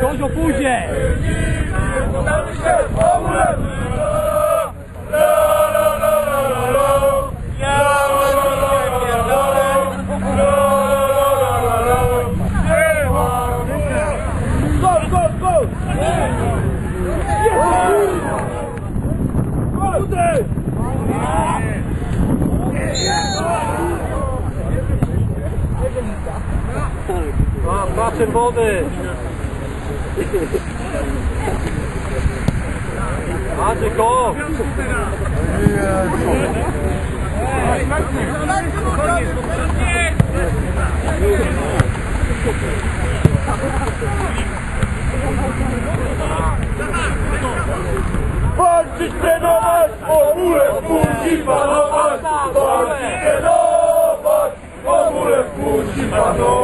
Kozio pójdzie! A, dwa czerwony! Andrzej go! Walczyć, trenować, ogólem musi panować! Walczyć, trenować, ogólem musi panować!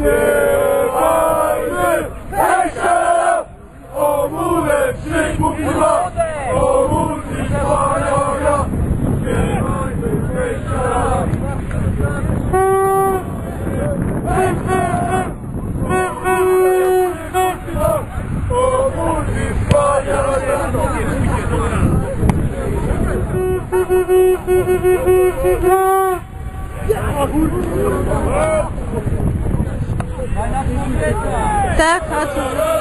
Yeah. Так, отсюда.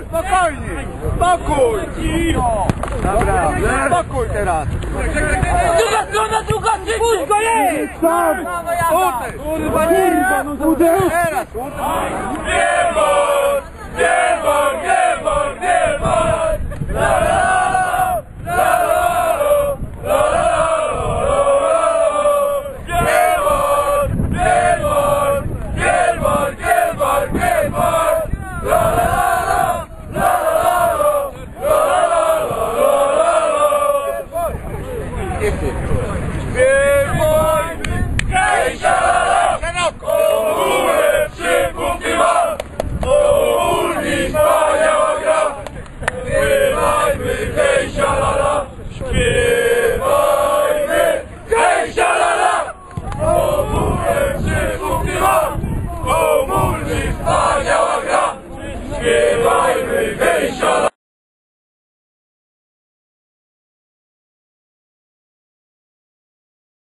Spokojnie! Spokój! Dobra, spokój teraz! Druga strona, druga! Puść go! Stop! Kurwa, kurwa! Teraz! Nie